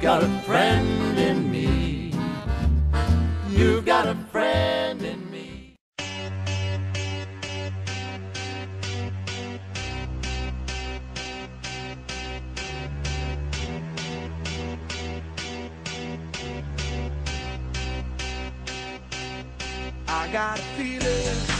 got a friend in me. You've got a friend in me. I got a feeling